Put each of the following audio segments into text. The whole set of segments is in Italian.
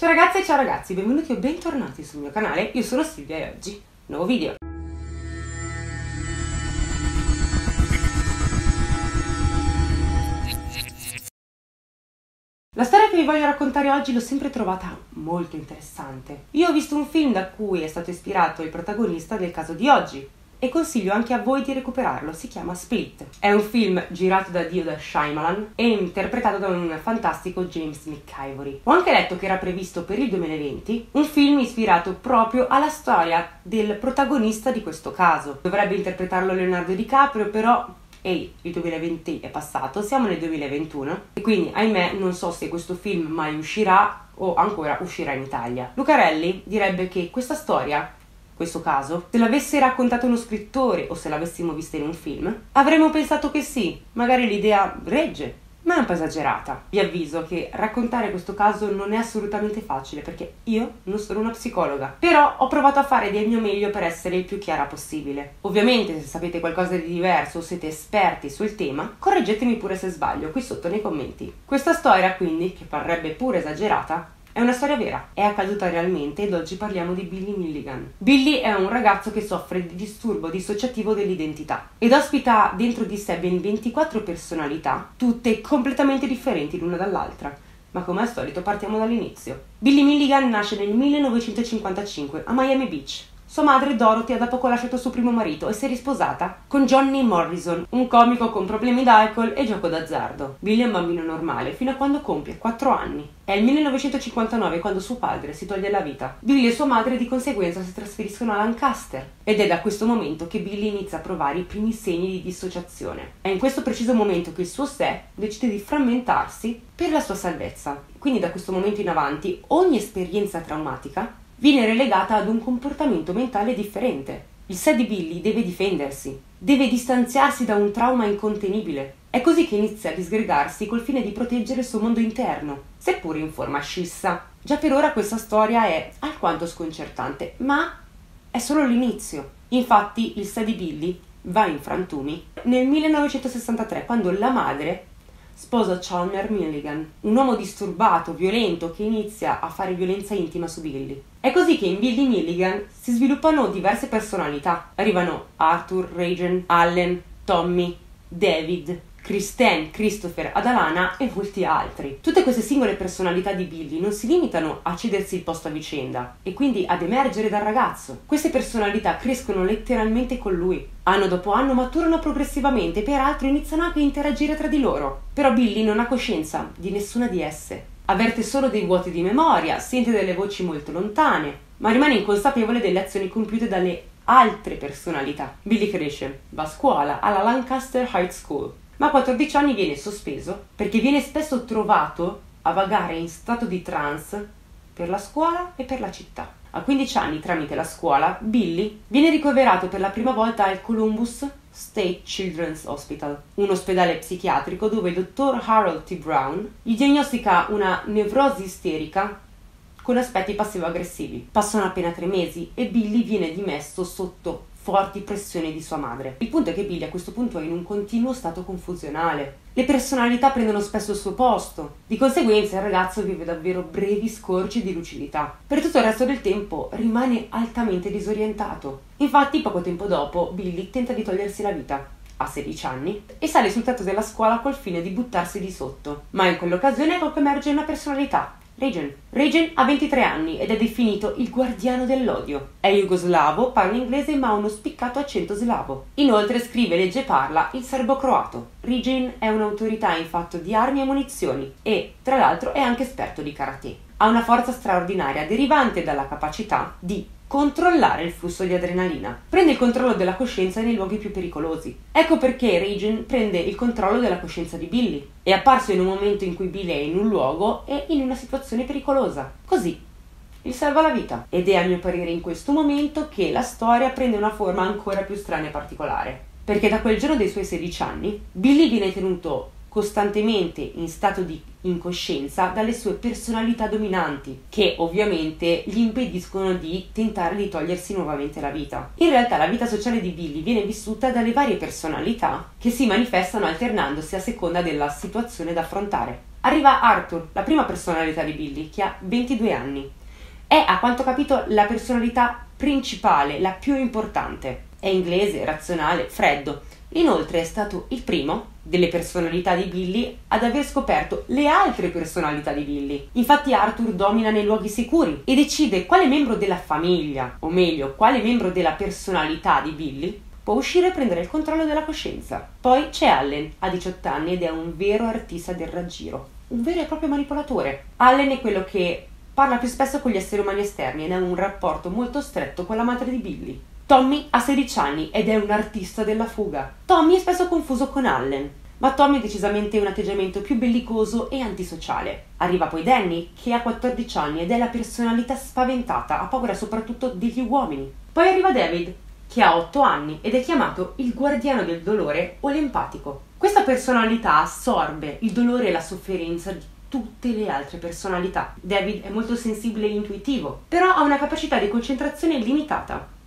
Ciao ragazze e ciao ragazzi, benvenuti o bentornati sul mio canale, io sono Silvia e oggi, nuovo video. La storia che vi voglio raccontare oggi l'ho sempre trovata molto interessante. Io ho visto un film da cui è stato ispirato il protagonista del caso di oggi, e consiglio anche a voi di recuperarlo, si chiama Split. È un film girato da Dio da Shyamalan e interpretato da un fantastico James McIvory. Ho anche letto che era previsto per il 2020 un film ispirato proprio alla storia del protagonista di questo caso. Dovrebbe interpretarlo Leonardo DiCaprio, però Ehi, il 2020 è passato, siamo nel 2021 e quindi ahimè non so se questo film mai uscirà o ancora uscirà in Italia. Lucarelli direbbe che questa storia questo caso, se l'avesse raccontato uno scrittore o se l'avessimo vista in un film, avremmo pensato che sì, magari l'idea regge, ma è un po' esagerata. Vi avviso che raccontare questo caso non è assolutamente facile perché io non sono una psicologa, però ho provato a fare del mio meglio per essere il più chiara possibile. Ovviamente se sapete qualcosa di diverso o siete esperti sul tema, correggetemi pure se sbaglio qui sotto nei commenti. Questa storia quindi, che parrebbe pure esagerata, è una storia vera, è accaduta realmente ed oggi parliamo di Billy Milligan. Billy è un ragazzo che soffre di disturbo dissociativo dell'identità ed ospita dentro di sé ben 24 personalità, tutte completamente differenti l'una dall'altra. Ma come al solito partiamo dall'inizio. Billy Milligan nasce nel 1955 a Miami Beach, sua madre Dorothy ha da poco lasciato suo primo marito e si è risposata con Johnny Morrison, un comico con problemi d'alcol e gioco d'azzardo. Billy è un bambino normale fino a quando compie 4 anni. È il 1959 quando suo padre si toglie la vita. Billy e sua madre di conseguenza si trasferiscono a Lancaster ed è da questo momento che Billy inizia a provare i primi segni di dissociazione. È in questo preciso momento che il suo sé decide di frammentarsi per la sua salvezza. Quindi da questo momento in avanti ogni esperienza traumatica viene relegata ad un comportamento mentale differente. Il sé Billy deve difendersi, deve distanziarsi da un trauma incontenibile. È così che inizia a disgregarsi col fine di proteggere il suo mondo interno, seppure in forma scissa. Già per ora questa storia è alquanto sconcertante, ma è solo l'inizio. Infatti il sé Billy va in frantumi nel 1963, quando la madre sposa Chalmer Milligan, un uomo disturbato, violento, che inizia a fare violenza intima su Billy. È così che in Billy Milligan si sviluppano diverse personalità. Arrivano Arthur, Regan, Allen, Tommy, David, Kristen, Christopher, Adalana e molti altri. Tutte queste singole personalità di Billy non si limitano a cedersi il posto a vicenda e quindi ad emergere dal ragazzo. Queste personalità crescono letteralmente con lui. Anno dopo anno maturano progressivamente e peraltro iniziano anche a interagire tra di loro. Però Billy non ha coscienza di nessuna di esse. Avverte solo dei vuoti di memoria, sente delle voci molto lontane, ma rimane inconsapevole delle azioni compiute dalle altre personalità. Billy cresce, va a scuola alla Lancaster High School, ma a 14 anni viene sospeso perché viene spesso trovato a vagare in stato di trance per la scuola e per la città. A 15 anni, tramite la scuola, Billy viene ricoverato per la prima volta al Columbus State Children's Hospital, un ospedale psichiatrico dove il dottor Harold T. Brown gli diagnostica una nevrosi isterica con aspetti passivo-aggressivi. Passano appena tre mesi e Billy viene dimesso sotto forti pressioni di sua madre. Il punto è che Billy a questo punto è in un continuo stato confusionale. Le personalità prendono spesso il suo posto, di conseguenza il ragazzo vive davvero brevi scorci di lucidità. Per tutto il resto del tempo rimane altamente disorientato. Infatti, poco tempo dopo, Billy tenta di togliersi la vita, ha 16 anni, e sale sul tetto della scuola col fine di buttarsi di sotto. Ma in quell'occasione che emerge una personalità, Regen. Regen ha 23 anni ed è definito il guardiano dell'odio. È jugoslavo, parla inglese ma ha uno spiccato accento slavo. Inoltre scrive, legge e parla il serbo-croato. Regen è un'autorità in fatto di armi e munizioni e, tra l'altro, è anche esperto di karate. Ha una forza straordinaria derivante dalla capacità di controllare il flusso di adrenalina. Prende il controllo della coscienza nei luoghi più pericolosi. Ecco perché Regen prende il controllo della coscienza di Billy. È apparso in un momento in cui Billy è in un luogo e in una situazione pericolosa. Così gli salva la vita. Ed è a mio parere in questo momento che la storia prende una forma ancora più strana e particolare. Perché da quel giorno dei suoi 16 anni, Billy viene tenuto costantemente in stato di incoscienza dalle sue personalità dominanti, che ovviamente gli impediscono di tentare di togliersi nuovamente la vita. In realtà la vita sociale di Billy viene vissuta dalle varie personalità che si manifestano alternandosi a seconda della situazione da affrontare. Arriva Arthur, la prima personalità di Billy, che ha 22 anni. È, a quanto capito, la personalità principale, la più importante. È inglese, razionale, freddo. Inoltre è stato il primo delle personalità di Billy ad aver scoperto le altre personalità di Billy. Infatti Arthur domina nei luoghi sicuri e decide quale membro della famiglia, o meglio, quale membro della personalità di Billy può uscire e prendere il controllo della coscienza. Poi c'è Allen, ha 18 anni ed è un vero artista del raggiro, un vero e proprio manipolatore. Allen è quello che parla più spesso con gli esseri umani esterni ed ha un rapporto molto stretto con la madre di Billy. Tommy ha 16 anni ed è un artista della fuga. Tommy è spesso confuso con Allen, ma Tommy ha decisamente un atteggiamento più bellicoso e antisociale. Arriva poi Danny, che ha 14 anni ed è la personalità spaventata, ha paura soprattutto degli uomini. Poi arriva David, che ha 8 anni ed è chiamato il guardiano del dolore o l'empatico. Questa personalità assorbe il dolore e la sofferenza di tutte le altre personalità. David è molto sensibile e intuitivo, però ha una capacità di concentrazione limitata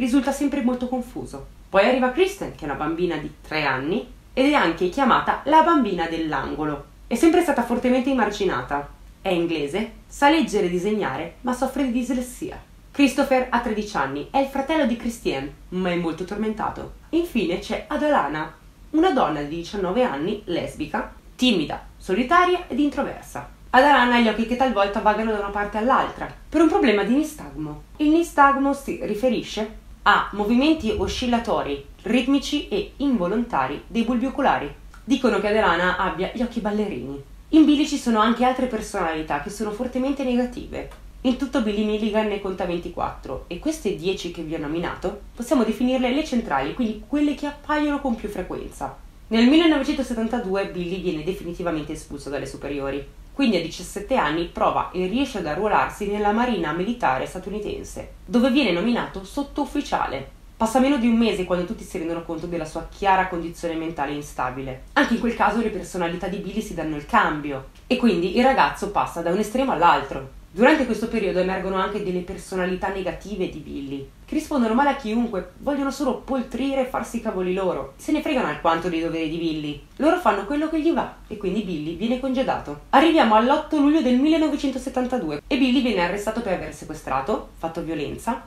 risulta sempre molto confuso. Poi arriva Kristen, che è una bambina di 3 anni, ed è anche chiamata la bambina dell'angolo. È sempre stata fortemente emarginata. È inglese, sa leggere e disegnare, ma soffre di dislessia. Christopher ha 13 anni, è il fratello di Christiane, ma è molto tormentato. Infine c'è Adalana, una donna di 19 anni, lesbica, timida, solitaria ed introversa. Adalana ha gli occhi che talvolta vagano da una parte all'altra, per un problema di nistagmo. Il nistagmo si riferisce a movimenti oscillatori, ritmici e involontari dei bulbi oculari. Dicono che Adelana abbia gli occhi ballerini. In Billy ci sono anche altre personalità che sono fortemente negative. In tutto Billy Milligan ne conta 24 e queste 10 che vi ho nominato possiamo definirle le centrali, quindi quelle che appaiono con più frequenza. Nel 1972 Billy viene definitivamente espulso dalle superiori quindi a 17 anni prova e riesce ad arruolarsi nella Marina Militare statunitense, dove viene nominato sottufficiale. Passa meno di un mese quando tutti si rendono conto della sua chiara condizione mentale instabile. Anche in quel caso le personalità di Billy si danno il cambio e quindi il ragazzo passa da un estremo all'altro. Durante questo periodo emergono anche delle personalità negative di Billy, che rispondono male a chiunque, vogliono solo poltrire e farsi i cavoli loro. Se ne fregano alquanto dei doveri di Billy. Loro fanno quello che gli va e quindi Billy viene congedato. Arriviamo all'8 luglio del 1972 e Billy viene arrestato per aver sequestrato, fatto violenza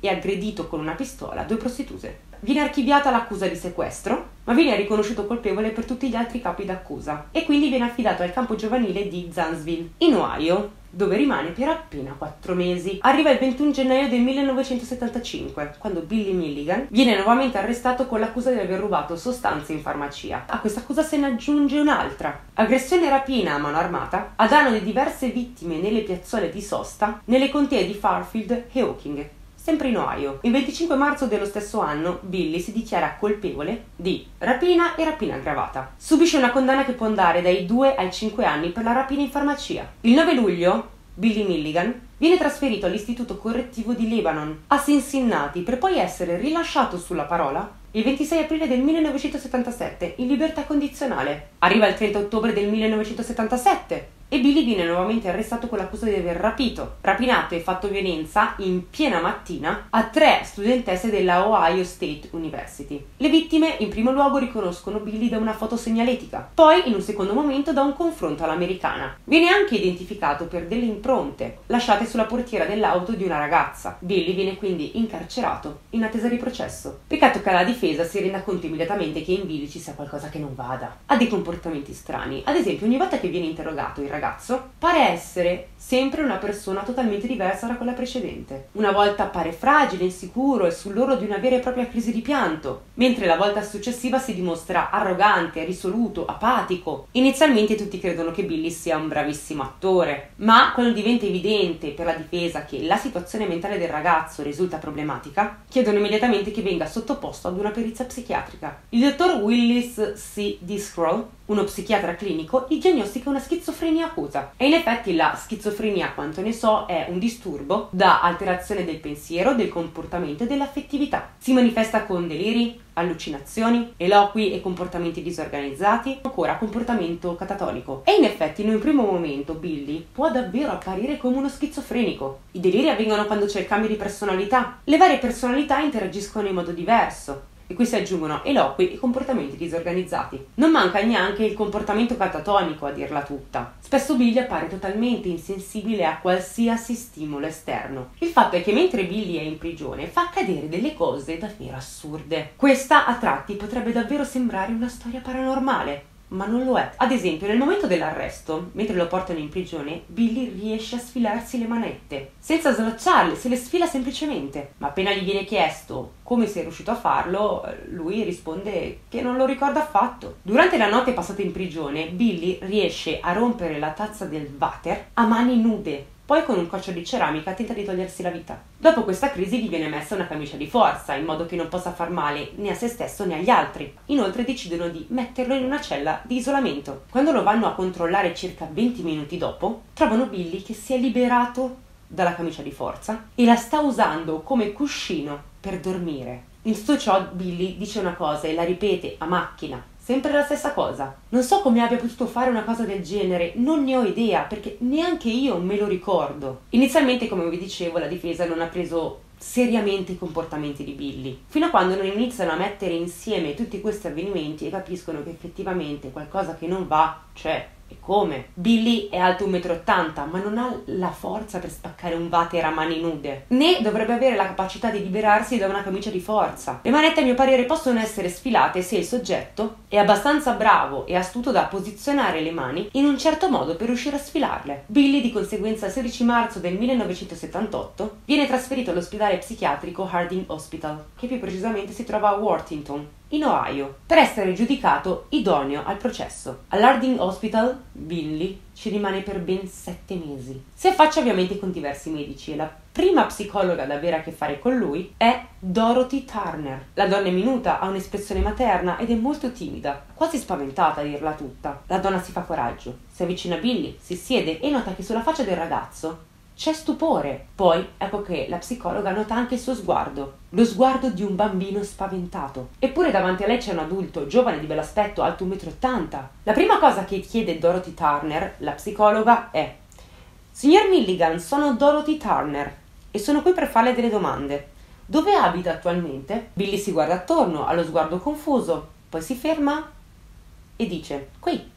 e aggredito con una pistola due prostitute. Viene archiviata l'accusa di sequestro, ma viene riconosciuto colpevole per tutti gli altri capi d'accusa e quindi viene affidato al campo giovanile di Zanesville, in Ohio, dove rimane per appena quattro mesi. Arriva il 21 gennaio del 1975, quando Billy Milligan viene nuovamente arrestato con l'accusa di aver rubato sostanze in farmacia. A questa accusa se ne aggiunge un'altra. Aggressione e rapina a mano armata a danno di diverse vittime nelle piazzole di sosta nelle contea di Farfield e Hawking sempre in Ohio. Il 25 marzo dello stesso anno Billy si dichiara colpevole di rapina e rapina aggravata. Subisce una condanna che può andare dai 2 ai 5 anni per la rapina in farmacia. Il 9 luglio Billy Milligan viene trasferito all'istituto correttivo di Lebanon a Cincinnati per poi essere rilasciato sulla parola il 26 aprile del 1977 in libertà condizionale. Arriva il 30 ottobre del 1977 e Billy viene nuovamente arrestato con l'accusa di aver rapito, rapinato e fatto violenza in piena mattina a tre studentesse della Ohio State University. Le vittime in primo luogo riconoscono Billy da una foto segnaletica, poi in un secondo momento da un confronto all'americana. Viene anche identificato per delle impronte lasciate sulla portiera dell'auto di una ragazza. Billy viene quindi incarcerato in attesa di processo. Peccato che la difesa si renda conto immediatamente che in Billy ci sia qualcosa che non vada. Ha dei comportamenti strani. Ad esempio, ogni volta che viene interrogato il ragazzo pare essere sempre una persona totalmente diversa da quella precedente. Una volta pare fragile, insicuro e sull'orlo di una vera e propria crisi di pianto, mentre la volta successiva si dimostra arrogante, risoluto, apatico. Inizialmente tutti credono che Billy sia un bravissimo attore, ma quando diventa evidente per la difesa che la situazione mentale del ragazzo risulta problematica, chiedono immediatamente che venga sottoposto ad una perizia psichiatrica. Il dottor Willis C. Discrow uno psichiatra clinico gli diagnostica una schizofrenia acuta e in effetti la schizofrenia, quanto ne so, è un disturbo da alterazione del pensiero, del comportamento e dell'affettività. Si manifesta con deliri, allucinazioni, eloqui e comportamenti disorganizzati, ancora comportamento catatonico. E in effetti in un primo momento Billy può davvero apparire come uno schizofrenico. I deliri avvengono quando c'è il cambio di personalità. Le varie personalità interagiscono in modo diverso e qui si aggiungono eloqui e comportamenti disorganizzati. Non manca neanche il comportamento catatonico a dirla tutta. Spesso Billy appare totalmente insensibile a qualsiasi stimolo esterno. Il fatto è che mentre Billy è in prigione fa accadere delle cose davvero assurde. Questa a tratti potrebbe davvero sembrare una storia paranormale, ma non lo è. Ad esempio, nel momento dell'arresto, mentre lo portano in prigione, Billy riesce a sfilarsi le manette, senza slacciarle, se le sfila semplicemente. Ma appena gli viene chiesto come sia riuscito a farlo, lui risponde che non lo ricorda affatto. Durante la notte passata in prigione, Billy riesce a rompere la tazza del water a mani nude, poi con un coccio di ceramica tenta di togliersi la vita. Dopo questa crisi gli viene messa una camicia di forza, in modo che non possa far male né a se stesso né agli altri. Inoltre decidono di metterlo in una cella di isolamento. Quando lo vanno a controllare circa 20 minuti dopo, trovano Billy che si è liberato dalla camicia di forza e la sta usando come cuscino per dormire. In tutto ciò Billy dice una cosa e la ripete a macchina Sempre la stessa cosa. Non so come abbia potuto fare una cosa del genere, non ne ho idea, perché neanche io me lo ricordo. Inizialmente, come vi dicevo, la difesa non ha preso seriamente i comportamenti di Billy, fino a quando non iniziano a mettere insieme tutti questi avvenimenti e capiscono che effettivamente qualcosa che non va c'è. E come? Billy è alto 1,80 m, ma non ha la forza per spaccare un water a mani nude, né dovrebbe avere la capacità di liberarsi da una camicia di forza. Le manette, a mio parere, possono essere sfilate se il soggetto è abbastanza bravo e astuto da posizionare le mani in un certo modo per riuscire a sfilarle. Billy, di conseguenza, il 16 marzo del 1978 viene trasferito all'ospedale psichiatrico Harding Hospital, che più precisamente si trova a Worthington, in Ohio per essere giudicato idoneo al processo. All'Harding Hospital, Billy ci rimane per ben sette mesi. Si affaccia ovviamente con diversi medici e la prima psicologa ad avere a che fare con lui è Dorothy Turner. La donna è minuta, ha un'espressione materna ed è molto timida, quasi spaventata a dirla tutta. La donna si fa coraggio, si avvicina a Billy, si siede e nota che sulla faccia del ragazzo c'è stupore. Poi ecco che la psicologa nota anche il suo sguardo, lo sguardo di un bambino spaventato. Eppure davanti a lei c'è un adulto, giovane di bell'aspetto, alto 1,80 m. La prima cosa che chiede Dorothy Turner, la psicologa, è Signor Milligan, sono Dorothy Turner e sono qui per farle delle domande. Dove abita attualmente? Billy si guarda attorno, ha lo sguardo confuso, poi si ferma e dice Qui.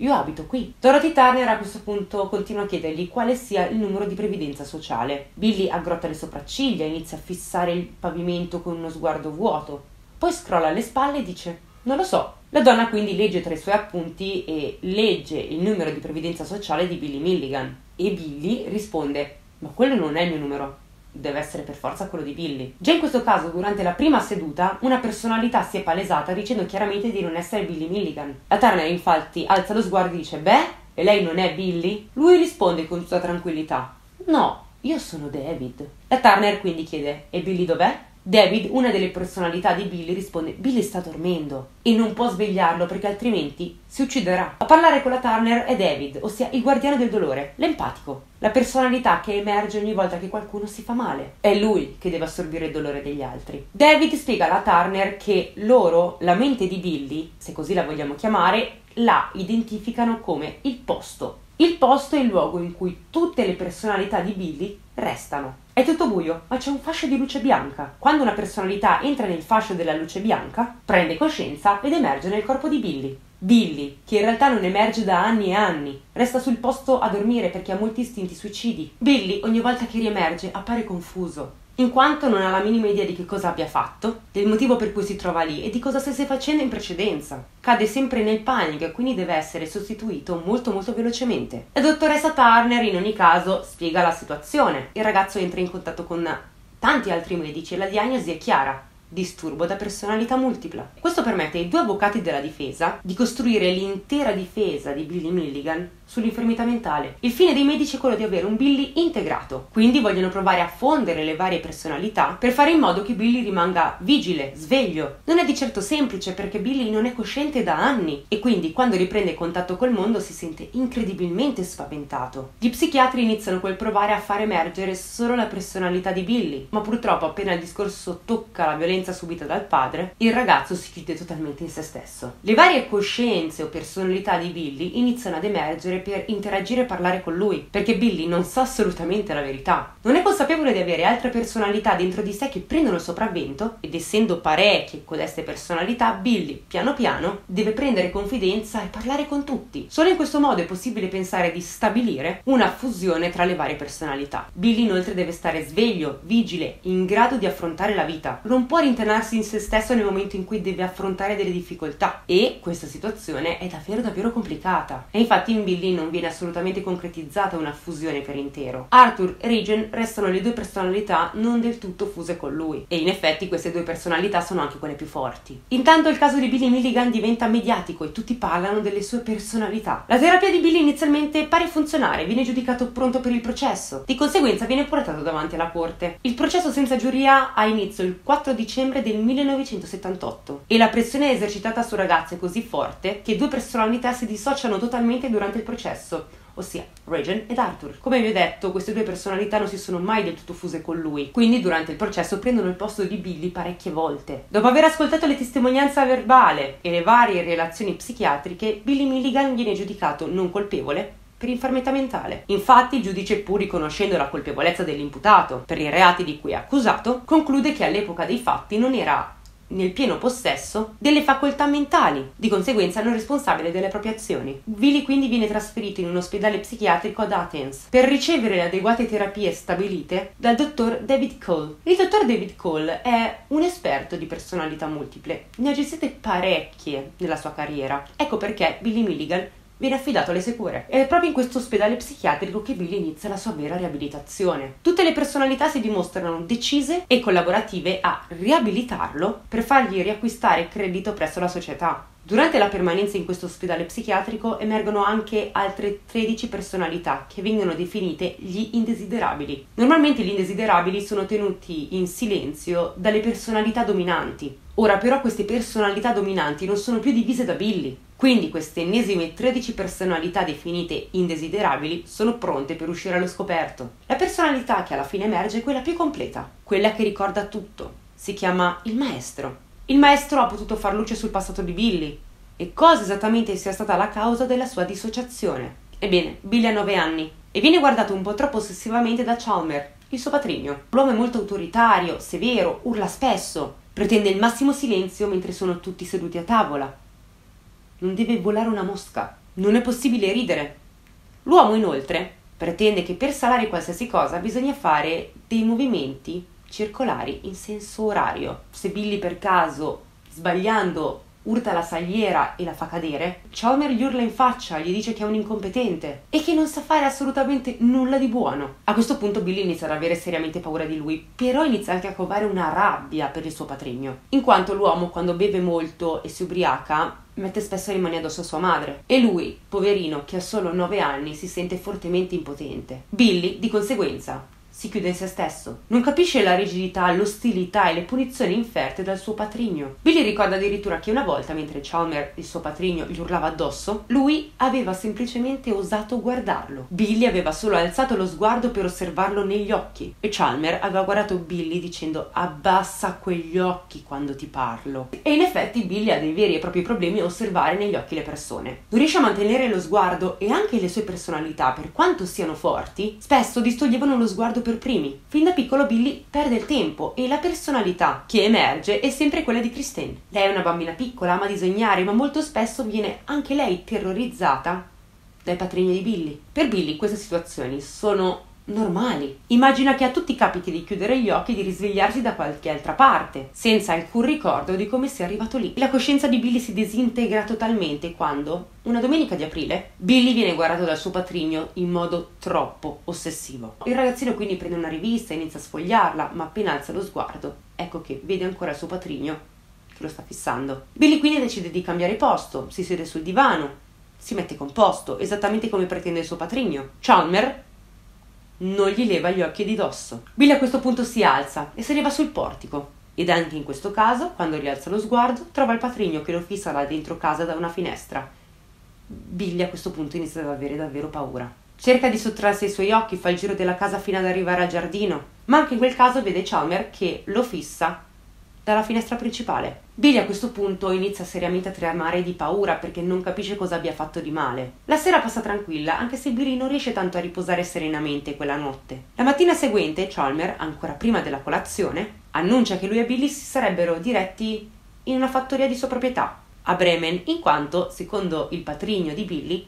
Io abito qui. Dorothy Turner a questo punto continua a chiedergli quale sia il numero di previdenza sociale. Billy aggrotta le sopracciglia, inizia a fissare il pavimento con uno sguardo vuoto. Poi scrolla le spalle e dice: Non lo so. La donna quindi legge tra i suoi appunti e legge il numero di previdenza sociale di Billy Milligan. E Billy risponde: Ma quello non è il mio numero deve essere per forza quello di Billy. Già in questo caso, durante la prima seduta, una personalità si è palesata dicendo chiaramente di non essere Billy Milligan. La Turner infatti alza lo sguardo e dice Beh, e lei non è Billy? Lui risponde con tutta tranquillità No, io sono David. La Turner quindi chiede E Billy dov'è? David, una delle personalità di Billy, risponde: Billy sta dormendo e non può svegliarlo perché altrimenti si ucciderà. A parlare con la Turner è David, ossia il guardiano del dolore, l'empatico, la personalità che emerge ogni volta che qualcuno si fa male. È lui che deve assorbire il dolore degli altri. David spiega alla Turner che loro, la mente di Billy, se così la vogliamo chiamare, la identificano come il posto. Il posto è il luogo in cui tutte le personalità di Billy restano. È tutto buio, ma c'è un fascio di luce bianca. Quando una personalità entra nel fascio della luce bianca, prende coscienza ed emerge nel corpo di Billy. Billy, che in realtà non emerge da anni e anni, resta sul posto a dormire perché ha molti istinti suicidi. Billy, ogni volta che riemerge, appare confuso in quanto non ha la minima idea di che cosa abbia fatto, del motivo per cui si trova lì e di cosa stesse facendo in precedenza. Cade sempre nel panico e quindi deve essere sostituito molto molto velocemente. La dottoressa Turner in ogni caso spiega la situazione. Il ragazzo entra in contatto con tanti altri medici e la diagnosi è chiara disturbo da personalità multipla. Questo permette ai due avvocati della difesa di costruire l'intera difesa di Billy Milligan sull'infermità mentale. Il fine dei medici è quello di avere un Billy integrato, quindi vogliono provare a fondere le varie personalità per fare in modo che Billy rimanga vigile, sveglio. Non è di certo semplice perché Billy non è cosciente da anni e quindi quando riprende contatto col mondo si sente incredibilmente spaventato. Gli psichiatri iniziano col provare a far emergere solo la personalità di Billy, ma purtroppo appena il discorso tocca la violenza subita dal padre, il ragazzo si chiude totalmente in se stesso. Le varie coscienze o personalità di Billy iniziano ad emergere per interagire e parlare con lui, perché Billy non sa assolutamente la verità. Non è consapevole di avere altre personalità dentro di sé che prendono il sopravvento ed essendo parecchie codeste personalità, Billy piano piano deve prendere confidenza e parlare con tutti. Solo in questo modo è possibile pensare di stabilire una fusione tra le varie personalità. Billy inoltre deve stare sveglio, vigile, in grado di affrontare la vita. Non può rintanarsi in se stesso nel momento in cui deve affrontare delle difficoltà e questa situazione è davvero davvero complicata. E infatti in Billy non viene assolutamente concretizzata una fusione per intero. Arthur e Regan restano le due personalità non del tutto fuse con lui e in effetti queste due personalità sono anche quelle più forti. Intanto il caso di Billy Milligan diventa mediatico e tutti parlano delle sue personalità. La terapia di Billy inizialmente pare funzionare, viene giudicato pronto per il processo, di conseguenza viene portato davanti alla corte. Il processo senza giuria ha inizio il 4 dicembre del 1978 e la pressione esercitata su ragazze è così forte che due personalità si dissociano totalmente durante il processo, ossia Regan ed Arthur. Come vi ho detto, queste due personalità non si sono mai del tutto fuse con lui, quindi durante il processo prendono il posto di Billy parecchie volte. Dopo aver ascoltato le testimonianze verbale e le varie relazioni psichiatriche, Billy Milligan viene giudicato non colpevole per infermità mentale. Infatti il giudice, pur riconoscendo la colpevolezza dell'imputato per i reati di cui è accusato, conclude che all'epoca dei fatti non era nel pieno possesso delle facoltà mentali, di conseguenza non responsabile delle proprie azioni. Billy quindi viene trasferito in un ospedale psichiatrico ad Athens per ricevere le adeguate terapie stabilite dal dottor David Cole. Il dottor David Cole è un esperto di personalità multiple, ne ha gestite parecchie nella sua carriera. Ecco perché Billy Milligan viene affidato alle sicure. Ed è proprio in questo ospedale psichiatrico che Billy inizia la sua vera riabilitazione. Tutte le personalità si dimostrano decise e collaborative a riabilitarlo per fargli riacquistare credito presso la società. Durante la permanenza in questo ospedale psichiatrico emergono anche altre 13 personalità che vengono definite gli indesiderabili. Normalmente gli indesiderabili sono tenuti in silenzio dalle personalità dominanti. Ora però queste personalità dominanti non sono più divise da Billy, quindi queste ennesime 13 personalità definite indesiderabili sono pronte per uscire allo scoperto. La personalità che alla fine emerge è quella più completa, quella che ricorda tutto. Si chiama il maestro. Il maestro ha potuto far luce sul passato di Billy e cosa esattamente sia stata la causa della sua dissociazione. Ebbene, Billy ha 9 anni e viene guardato un po' troppo ossessivamente da Chalmer, il suo patrigno. L'uomo è molto autoritario, severo, urla spesso, pretende il massimo silenzio mentre sono tutti seduti a tavola non deve volare una mosca, non è possibile ridere. L'uomo inoltre pretende che per salare qualsiasi cosa bisogna fare dei movimenti circolari in senso orario. Se Billy per caso, sbagliando, urta la saliera e la fa cadere, Chalmer gli urla in faccia, gli dice che è un incompetente e che non sa fare assolutamente nulla di buono. A questo punto Billy inizia ad avere seriamente paura di lui, però inizia anche a covare una rabbia per il suo patrigno, in quanto l'uomo quando beve molto e si ubriaca mette spesso le mani addosso a sua madre e lui, poverino, che ha solo 9 anni, si sente fortemente impotente. Billy, di conseguenza, si chiude in se stesso. Non capisce la rigidità, l'ostilità e le punizioni inferte dal suo patrigno. Billy ricorda addirittura che una volta, mentre Chalmer, il suo patrigno, gli urlava addosso, lui aveva semplicemente osato guardarlo. Billy aveva solo alzato lo sguardo per osservarlo negli occhi e Chalmer aveva guardato Billy dicendo abbassa quegli occhi quando ti parlo. E in effetti Billy ha dei veri e propri problemi a osservare negli occhi le persone. Non riesce a mantenere lo sguardo e anche le sue personalità, per quanto siano forti, spesso distoglievano lo sguardo per primi. Fin da piccolo Billy perde il tempo e la personalità che emerge è sempre quella di Christine. Lei è una bambina piccola, ama disegnare, ma molto spesso viene anche lei terrorizzata dai patrigni di Billy. Per Billy queste situazioni sono normali. Immagina che a tutti capiti di chiudere gli occhi e di risvegliarsi da qualche altra parte, senza alcun ricordo di come sia arrivato lì. La coscienza di Billy si disintegra totalmente quando, una domenica di aprile, Billy viene guardato dal suo patrigno in modo troppo ossessivo. Il ragazzino quindi prende una rivista e inizia a sfogliarla, ma appena alza lo sguardo, ecco che vede ancora il suo patrigno che lo sta fissando. Billy quindi decide di cambiare posto, si siede sul divano, si mette composto, esattamente come pretende il suo patrigno. Chalmer non gli leva gli occhi di dosso. Billy a questo punto si alza e si leva sul portico. Ed anche in questo caso, quando rialza lo sguardo, trova il patrigno che lo fissa là dentro casa da una finestra. Billy a questo punto inizia ad avere davvero paura. Cerca di sottrarsi ai suoi occhi, fa il giro della casa fino ad arrivare al giardino, ma anche in quel caso vede Chalmer che lo fissa dalla finestra principale. Billy a questo punto inizia seriamente a tremare di paura perché non capisce cosa abbia fatto di male. La sera passa tranquilla, anche se Billy non riesce tanto a riposare serenamente quella notte. La mattina seguente, Chalmer, ancora prima della colazione, annuncia che lui e Billy si sarebbero diretti in una fattoria di sua proprietà, a Bremen, in quanto, secondo il patrigno di Billy,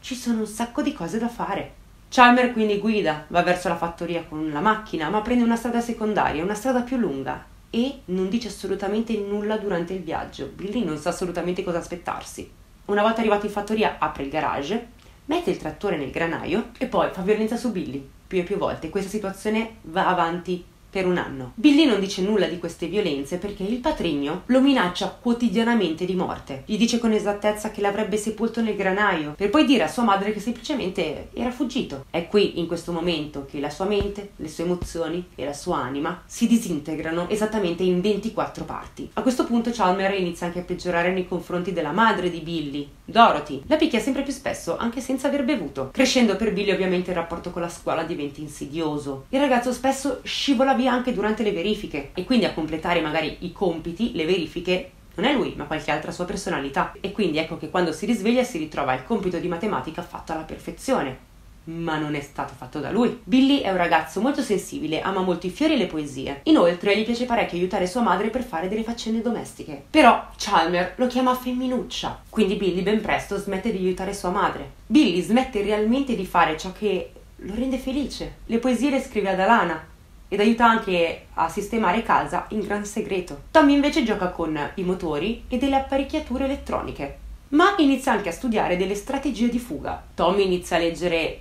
ci sono un sacco di cose da fare. Chalmer quindi guida, va verso la fattoria con la macchina, ma prende una strada secondaria, una strada più lunga, e non dice assolutamente nulla durante il viaggio. Billy non sa assolutamente cosa aspettarsi. Una volta arrivato in fattoria apre il garage, mette il trattore nel granaio e poi fa violenza su Billy più e più volte. Questa situazione va avanti per un anno. Billy non dice nulla di queste violenze perché il patrigno lo minaccia quotidianamente di morte. Gli dice con esattezza che l'avrebbe sepolto nel granaio, per poi dire a sua madre che semplicemente era fuggito. È qui, in questo momento, che la sua mente, le sue emozioni e la sua anima si disintegrano esattamente in 24 parti. A questo punto Chalmer inizia anche a peggiorare nei confronti della madre di Billy, Dorothy. La picchia sempre più spesso, anche senza aver bevuto. Crescendo per Billy ovviamente il rapporto con la scuola diventa insidioso. Il ragazzo spesso scivola via anche durante le verifiche e quindi a completare magari i compiti, le verifiche non è lui, ma qualche altra sua personalità. E quindi ecco che quando si risveglia si ritrova il compito di matematica fatto alla perfezione. Ma non è stato fatto da lui. Billy è un ragazzo molto sensibile, ama molto i fiori e le poesie. Inoltre gli piace parecchio aiutare sua madre per fare delle faccende domestiche. Però Chalmer lo chiama femminuccia, quindi Billy ben presto smette di aiutare sua madre. Billy smette realmente di fare ciò che lo rende felice. Le poesie le scrive ad Alana, ed aiuta anche a sistemare casa in gran segreto. Tommy invece gioca con i motori e delle apparecchiature elettroniche, ma inizia anche a studiare delle strategie di fuga. Tommy inizia a leggere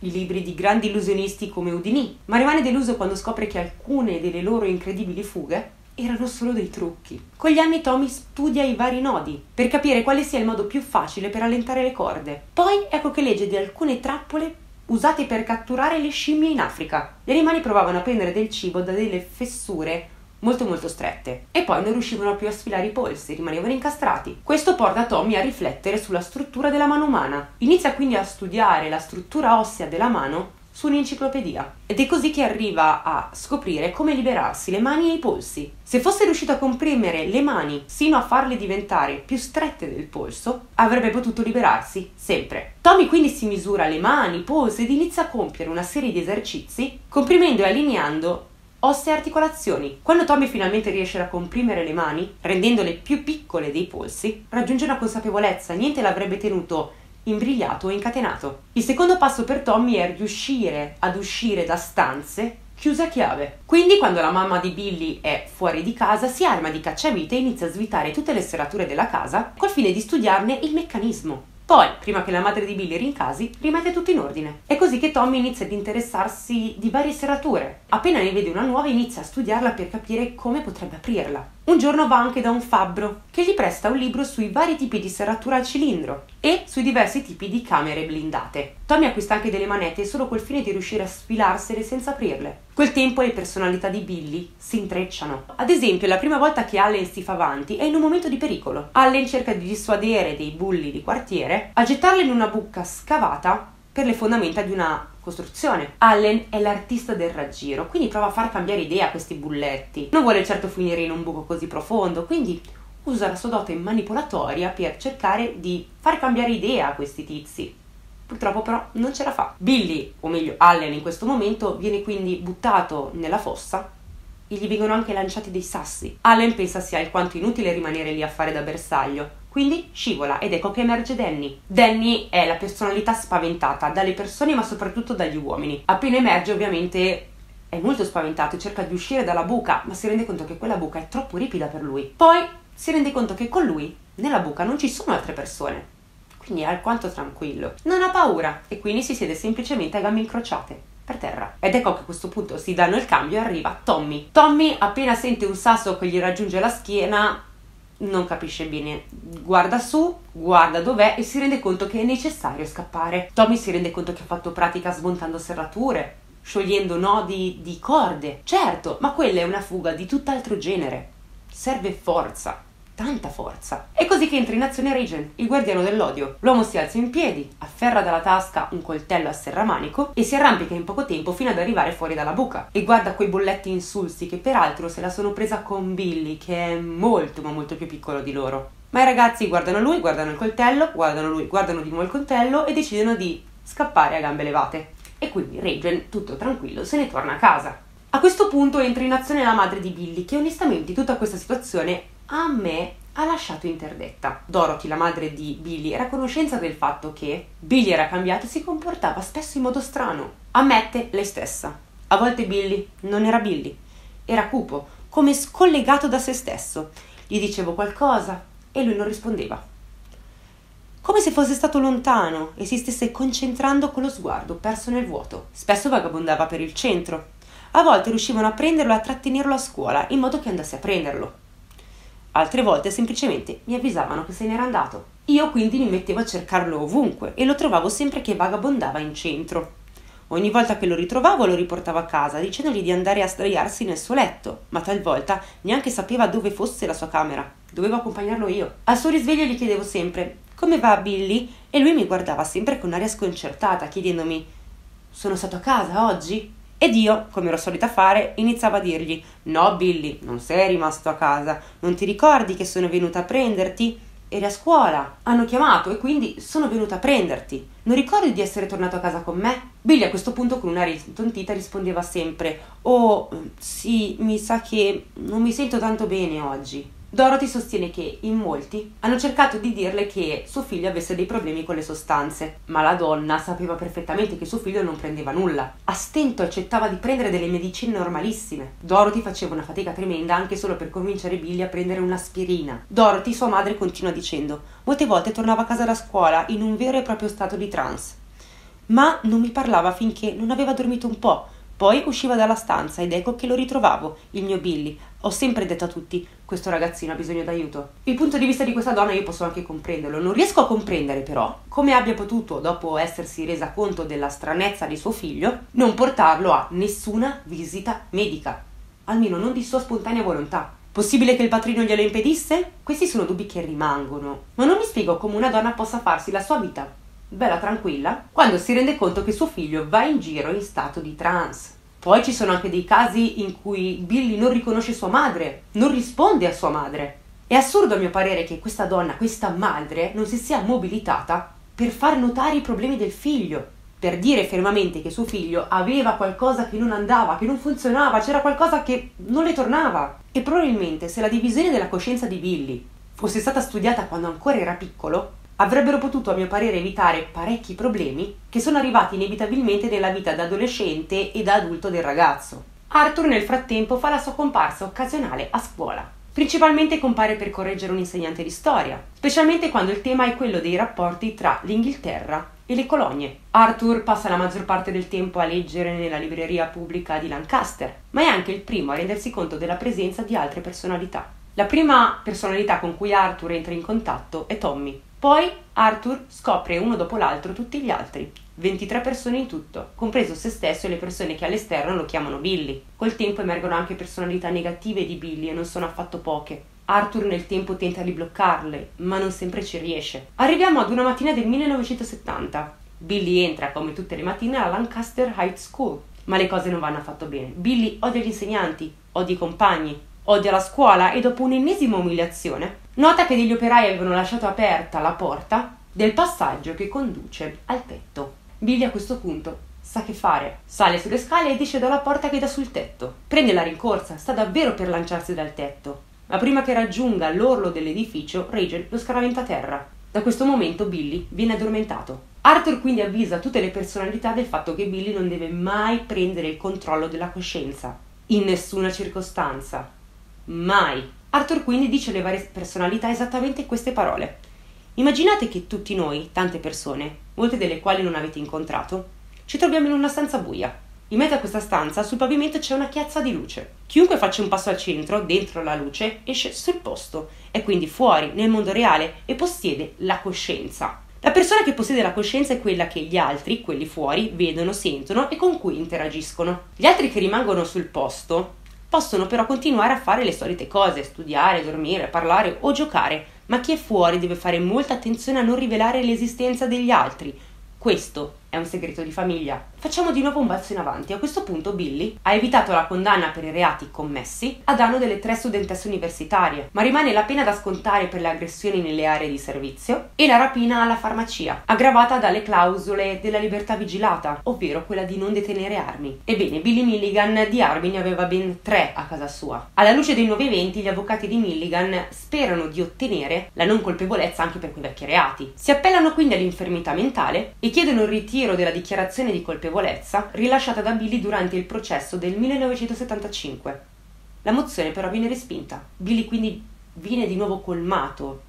i libri di grandi illusionisti come Houdini, ma rimane deluso quando scopre che alcune delle loro incredibili fughe erano solo dei trucchi. Con gli anni Tommy studia i vari nodi per capire quale sia il modo più facile per allentare le corde. Poi ecco che legge di alcune trappole usati per catturare le scimmie in Africa. Gli animali provavano a prendere del cibo da delle fessure molto molto strette e poi non riuscivano più a sfilare i polsi, rimanevano incastrati. Questo porta Tommy a riflettere sulla struttura della mano umana. Inizia quindi a studiare la struttura ossea della mano su un'enciclopedia ed è così che arriva a scoprire come liberarsi le mani e i polsi. Se fosse riuscito a comprimere le mani sino a farle diventare più strette del polso, avrebbe potuto liberarsi sempre. Tommy quindi si misura le mani, i polsi ed inizia a compiere una serie di esercizi comprimendo e allineando ossa e articolazioni. Quando Tommy finalmente riesce a comprimere le mani, rendendole più piccole dei polsi, raggiunge una consapevolezza, niente l'avrebbe tenuto imbrigliato o incatenato. Il secondo passo per Tommy è riuscire ad uscire da stanze chiuse a chiave. Quindi quando la mamma di Billy è fuori di casa si arma di cacciavite e inizia a svitare tutte le serrature della casa col fine di studiarne il meccanismo. Poi, prima che la madre di Billy rincasi, rimette tutto in ordine. È così che Tommy inizia ad interessarsi di varie serrature. Appena ne vede una nuova inizia a studiarla per capire come potrebbe aprirla. Un giorno va anche da un fabbro che gli presta un libro sui vari tipi di serratura al cilindro e sui diversi tipi di camere blindate. Tommy acquista anche delle manette solo col fine di riuscire a sfilarsele senza aprirle. Col tempo le personalità di Billy si intrecciano. Ad esempio, la prima volta che Allen si fa avanti è in un momento di pericolo. Allen cerca di dissuadere dei bulli di quartiere a gettarle in una buca scavata per le fondamenta di una costruzione. Allen è l'artista del raggiro, quindi prova a far cambiare idea a questi bulletti. Non vuole certo finire in un buco così profondo, quindi usa la sua dote manipolatoria per cercare di far cambiare idea a questi tizi. Purtroppo però non ce la fa. Billy, o meglio Allen in questo momento, viene quindi buttato nella fossa e gli vengono anche lanciati dei sassi. Allen pensa sia alquanto inutile rimanere lì a fare da bersaglio, quindi scivola ed ecco che emerge Danny. Danny è la personalità spaventata dalle persone ma soprattutto dagli uomini. Appena emerge ovviamente è molto spaventato e cerca di uscire dalla buca, ma si rende conto che quella buca è troppo ripida per lui. Poi si rende conto che con lui nella buca non ci sono altre persone. Quindi è alquanto tranquillo. Non ha paura e quindi si siede semplicemente a gambe incrociate per terra. Ed ecco che a questo punto si danno il cambio e arriva Tommy. Tommy appena sente un sasso che gli raggiunge la schiena non capisce bene, guarda su, guarda dov'è e si rende conto che è necessario scappare. Tommy si rende conto che ha fatto pratica smontando serrature, sciogliendo nodi di corde. Certo, ma quella è una fuga di tutt'altro genere. Serve forza, tanta forza. È così che entra in azione Regen, il guardiano dell'odio. L'uomo si alza in piedi, afferra dalla tasca un coltello a serramanico e si arrampica in poco tempo fino ad arrivare fuori dalla buca. E guarda quei bolletti insulsi che peraltro se la sono presa con Billy, che è molto ma molto più piccolo di loro. Ma i ragazzi guardano lui, guardano il coltello, guardano lui, guardano di nuovo il coltello e decidono di scappare a gambe levate. E quindi Regen, tutto tranquillo, se ne torna a casa. A questo punto entra in azione la madre di Billy, che onestamente tutta questa situazione a me ha lasciato interdetta. Dorothy, la madre di Billy, era a conoscenza del fatto che Billy era cambiato e si comportava spesso in modo strano. Ammette lei stessa. A volte Billy non era Billy, era cupo, come scollegato da se stesso. Gli dicevo qualcosa e lui non rispondeva. Come se fosse stato lontano e si stesse concentrando con lo sguardo perso nel vuoto. Spesso vagabondava per il centro. A volte riuscivano a prenderlo e a trattenerlo a scuola in modo che andasse a prenderlo. Altre volte semplicemente mi avvisavano che se n'era andato. Io quindi mi mettevo a cercarlo ovunque e lo trovavo sempre che vagabondava in centro. Ogni volta che lo ritrovavo lo riportavo a casa dicendogli di andare a sdraiarsi nel suo letto, ma talvolta neanche sapeva dove fosse la sua camera. Dovevo accompagnarlo io. Al suo risveglio gli chiedevo sempre come va Billy? E lui mi guardava sempre con aria sconcertata, chiedendomi sono stato a casa oggi? Ed io, come ero solita fare, iniziavo a dirgli No, Billy, non sei rimasto a casa. Non ti ricordi che sono venuta a prenderti? Eri a scuola, hanno chiamato e quindi sono venuta a prenderti. Non ricordi di essere tornato a casa con me? Billy a questo punto con un'aria intontita rispondeva sempre Oh, sì, mi sa che non mi sento tanto bene oggi. Dorothy sostiene che in molti hanno cercato di dirle che suo figlio avesse dei problemi con le sostanze, ma la donna sapeva perfettamente che suo figlio non prendeva nulla. A stento accettava di prendere delle medicine normalissime. Dorothy faceva una fatica tremenda anche solo per convincere Billy a prendere un'aspirina. Dorothy, sua madre, continua dicendo: Molte volte tornava a casa da scuola in un vero e proprio stato di trance. Ma non mi parlava finché non aveva dormito un po'. Poi usciva dalla stanza ed ecco che lo ritrovavo, il mio Billy. Ho sempre detto a tutti, questo ragazzino ha bisogno d'aiuto. Il punto di vista di questa donna io posso anche comprenderlo. Non riesco a comprendere però come abbia potuto, dopo essersi resa conto della stranezza di suo figlio, non portarlo a nessuna visita medica. Almeno non di sua spontanea volontà. Possibile che il patrino glielo impedisse? Questi sono dubbi che rimangono. Ma non mi spiego come una donna possa farsi la sua vita bella tranquilla, quando si rende conto che suo figlio va in giro in stato di trance. Poi ci sono anche dei casi in cui Billy non riconosce sua madre, non risponde a sua madre. È assurdo a mio parere che questa donna, questa madre, non si sia mobilitata per far notare i problemi del figlio, per dire fermamente che suo figlio aveva qualcosa che non andava, che non funzionava, c'era qualcosa che non le tornava. E probabilmente se la divisione della coscienza di Billy fosse stata studiata quando ancora era piccolo, avrebbero potuto a mio parere evitare parecchi problemi che sono arrivati inevitabilmente nella vita da adolescente e da adulto del ragazzo. Arthur nel frattempo fa la sua comparsa occasionale a scuola. Principalmente compare per correggere un insegnante di storia, specialmente quando il tema è quello dei rapporti tra l'Inghilterra e le colonie. Arthur passa la maggior parte del tempo a leggere nella libreria pubblica di Lancaster, ma è anche il primo a rendersi conto della presenza di altre personalità. La prima personalità con cui Arthur entra in contatto è Tommy, poi Arthur scopre uno dopo l'altro tutti gli altri, 23 persone in tutto, compreso se stesso e le persone che all'esterno lo chiamano Billy. Col tempo emergono anche personalità negative di Billy e non sono affatto poche. Arthur nel tempo tenta di bloccarle, ma non sempre ci riesce. Arriviamo ad una mattina del 1970. Billy entra, come tutte le mattine, alla Lancaster High School, ma le cose non vanno affatto bene. Billy odia gli insegnanti, odia i compagni, odia la scuola e dopo un'ennesima umiliazione nota che degli operai avevano lasciato aperta la porta del passaggio che conduce al tetto. Billy a questo punto sa che fare. Sale sulle scale ed esce dalla porta che dà sul tetto. Prende la rincorsa, sta davvero per lanciarsi dal tetto. Ma prima che raggiunga l'orlo dell'edificio, Rachel lo scaraventa a terra. Da questo momento Billy viene addormentato. Arthur quindi avvisa tutte le personalità del fatto che Billy non deve mai prendere il controllo della coscienza. In nessuna circostanza. Mai. Arthur quindi dice alle varie personalità esattamente queste parole. Immaginate che tutti noi, tante persone, molte delle quali non avete incontrato, ci troviamo in una stanza buia. In mezzo a questa stanza, sul pavimento c'è una chiazza di luce. Chiunque faccia un passo al centro, dentro la luce, esce sul posto, è quindi fuori, nel mondo reale, e possiede la coscienza. La persona che possiede la coscienza è quella che gli altri, quelli fuori, vedono, sentono e con cui interagiscono. Gli altri che rimangono sul posto possono però continuare a fare le solite cose, studiare, dormire, parlare o giocare, ma chi è fuori deve fare molta attenzione a non rivelare l'esistenza degli altri. Questo è un segreto di famiglia. Facciamo di nuovo un balzo in avanti. A questo punto Billy ha evitato la condanna per i reati commessi a danno delle tre studentesse universitarie, ma rimane la pena da scontare per le aggressioni nelle aree di servizio e la rapina alla farmacia, aggravata dalle clausole della libertà vigilata, ovvero quella di non detenere armi. Ebbene, Billy Milligan di armi ne aveva ben tre a casa sua. Alla luce dei nuovi eventi, gli avvocati di Milligan sperano di ottenere la non colpevolezza anche per quei vecchi reati. Si appellano quindi all'infermità mentale e chiedono il ritiro ritiro della dichiarazione di colpevolezza rilasciata da Billy durante il processo del 1975. La mozione però viene respinta. Billy quindi viene di nuovo colmato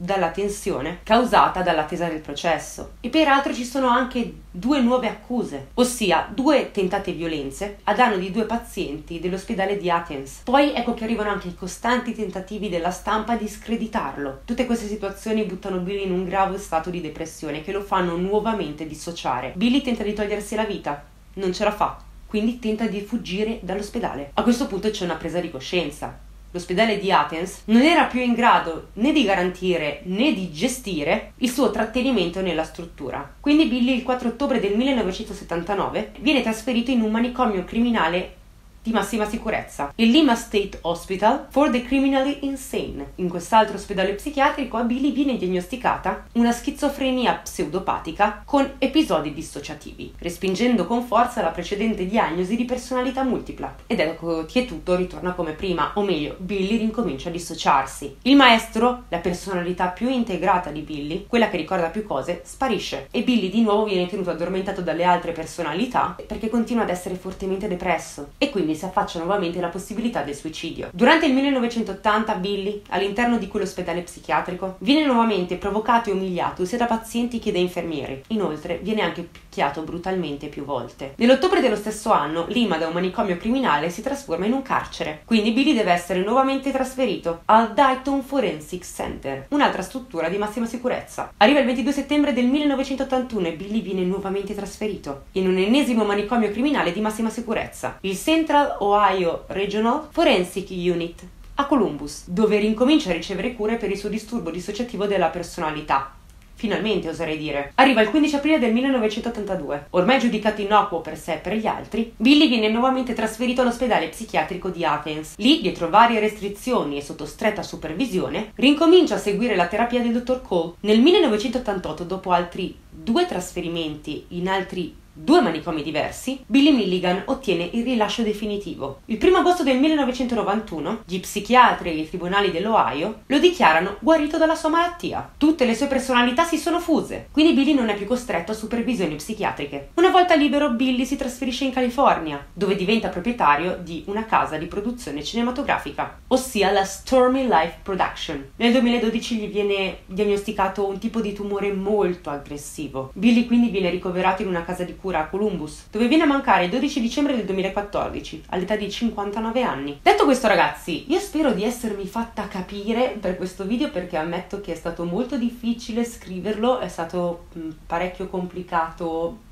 dalla tensione causata dall'attesa del processo. E peraltro ci sono anche due nuove accuse, ossia due tentate violenze a danno di due pazienti dell'ospedale di Athens. Poi ecco che arrivano anche i costanti tentativi della stampa di screditarlo. Tutte queste situazioni buttano Billy in un grave stato di depressione che lo fanno nuovamente dissociare. Billy tenta di togliersi la vita, non ce la fa, quindi tenta di fuggire dall'ospedale. A questo punto c'è una presa di coscienza l'ospedale di Athens, non era più in grado né di garantire né di gestire il suo trattenimento nella struttura. Quindi Billy il 4 ottobre del 1979 viene trasferito in un manicomio criminale di massima sicurezza, il Lima State Hospital for the Criminally Insane. In quest'altro ospedale psichiatrico a Billy viene diagnosticata una schizofrenia pseudopatica con episodi dissociativi, respingendo con forza la precedente diagnosi di personalità multipla. Ed ecco che tutto ritorna come prima, o meglio, Billy rincomincia a dissociarsi. Il maestro, la personalità più integrata di Billy, quella che ricorda più cose, sparisce e Billy di nuovo viene tenuto addormentato dalle altre personalità perché continua ad essere fortemente depresso e quindi quindi si affaccia nuovamente la possibilità del suicidio. Durante il 1980 Billy, all'interno di quell'ospedale psichiatrico, viene nuovamente provocato e umiliato sia da pazienti che da infermieri. Inoltre viene anche picchiato brutalmente più volte. Nell'ottobre dello stesso anno, Lima da un manicomio criminale si trasforma in un carcere, quindi Billy deve essere nuovamente trasferito al Dayton Forensic Center, un'altra struttura di massima sicurezza. Arriva il 22 settembre del 1981 e Billy viene nuovamente trasferito in un ennesimo manicomio criminale di massima sicurezza, il Central Central Ohio Regional Forensic Unit a Columbus, dove rincomincia a ricevere cure per il suo disturbo dissociativo della personalità. Finalmente, oserei dire. Arriva il 15 aprile del 1982. Ormai giudicato innocuo per sé e per gli altri, Billy viene nuovamente trasferito all'ospedale psichiatrico di Athens. Lì, dietro varie restrizioni e sotto stretta supervisione, rincomincia a seguire la terapia del dottor Cole. Nel 1988, dopo altri due trasferimenti in altri due manicomi diversi, Billy Milligan ottiene il rilascio definitivo. Il 1 agosto del 1991, gli psichiatri e i tribunali dell'Ohio lo dichiarano guarito dalla sua malattia. Tutte le sue personalità si sono fuse, quindi Billy non è più costretto a supervisioni psichiatriche. Una volta libero, Billy si trasferisce in California, dove diventa proprietario di una casa di produzione cinematografica, ossia la Stormy Life Production. Nel 2012 gli viene diagnosticato un tipo di tumore molto aggressivo. Billy quindi viene ricoverato in una casa di cura cura a Columbus, dove viene a mancare il 12 dicembre del 2014, all'età di 59 anni. Detto questo ragazzi, io spero di essermi fatta capire per questo video perché ammetto che è stato molto difficile scriverlo, è stato parecchio complicato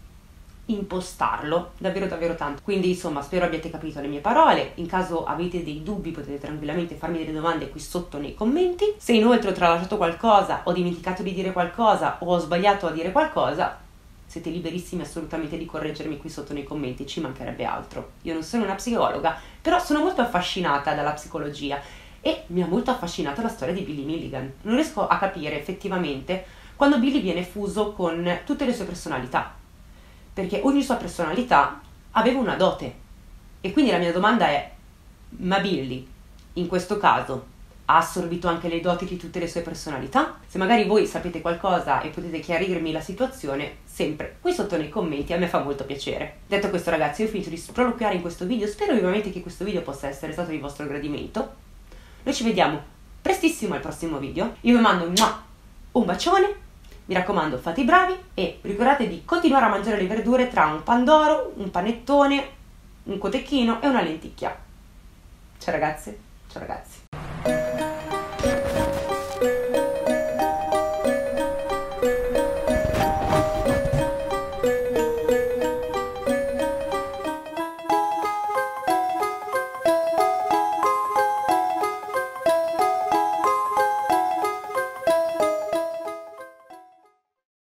impostarlo davvero davvero tanto. Quindi insomma spero abbiate capito le mie parole. In caso avete dei dubbi potete tranquillamente farmi delle domande qui sotto nei commenti. Se inoltre ho tralasciato qualcosa ho dimenticato di dire qualcosa o ho sbagliato a dire qualcosa siete liberissimi assolutamente di correggermi qui sotto nei commenti, ci mancherebbe altro. Io non sono una psicologa, però sono molto affascinata dalla psicologia e mi ha molto affascinata la storia di Billy Milligan. Non riesco a capire effettivamente quando Billy viene fuso con tutte le sue personalità, perché ogni sua personalità aveva una dote. E quindi la mia domanda è, ma Billy, in questo caso, ha assorbito anche le doti di tutte le sue personalità? Se magari voi sapete qualcosa e potete chiarirmi la situazione, sempre qui sotto nei commenti, a me fa molto piacere. Detto questo ragazzi, io ho finito di sproloquiare in questo video, spero vivamente che questo video possa essere stato di vostro gradimento. Noi ci vediamo prestissimo al prossimo video, io vi mando un bacione, mi raccomando fate i bravi e ricordate di continuare a mangiare le verdure tra un pandoro, un panettone, un cotechino e una lenticchia. Ciao ragazze, ciao ragazzi.